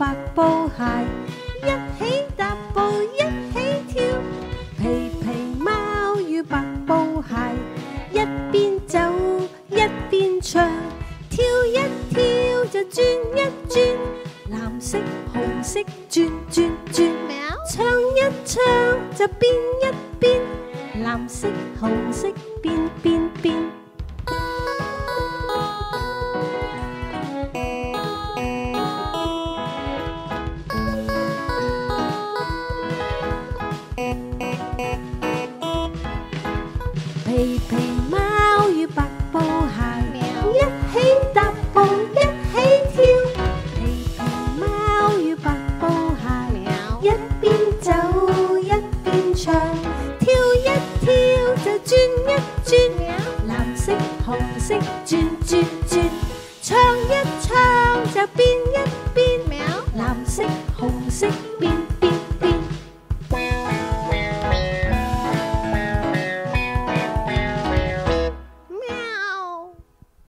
白布鞋，一起踏步，一起跳。皮皮猫与白布鞋，一边走一边唱，跳一跳就转一转，蓝色红色转转转。喵。唱一唱就变一变，蓝色红色变变。皮皮猫与白布鞋，一起踏步一起跳。皮皮猫与白布鞋，一边走一边唱，跳一跳就转一转，蓝色红色转转转，唱一唱就变一变，蓝色红色变。